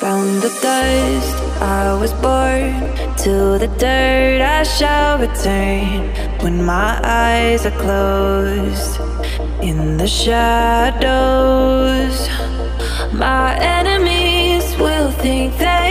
Found the dust, I was born To the dirt I shall return. When my eyes are closed In the shadows My enemies will think that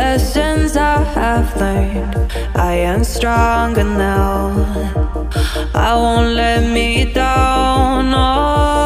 lessons I have learned. I am stronger now. I won't let me down. Oh.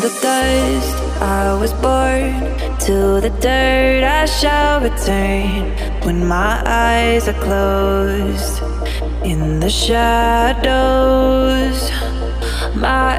the dust. I was born to the dirt. I shall return when my eyes are closed. In the shadows, my.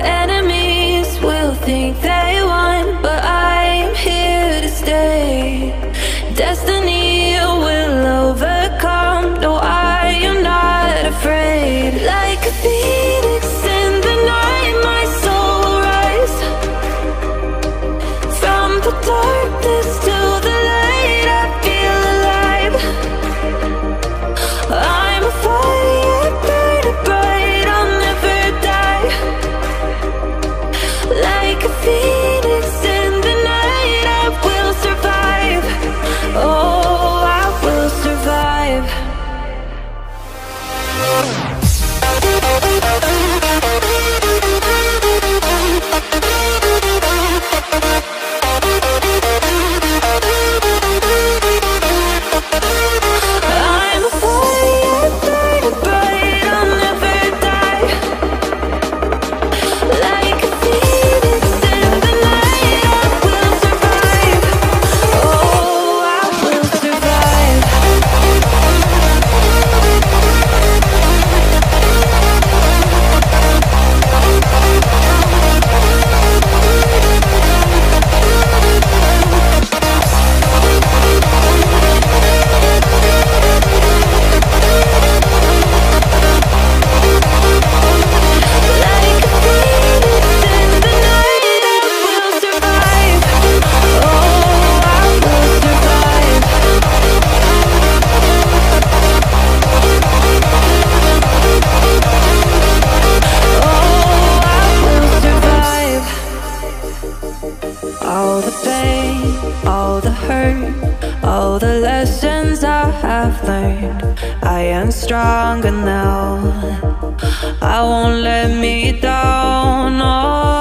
All the lessons I have learned. I am stronger now. I won't let me down. Oh.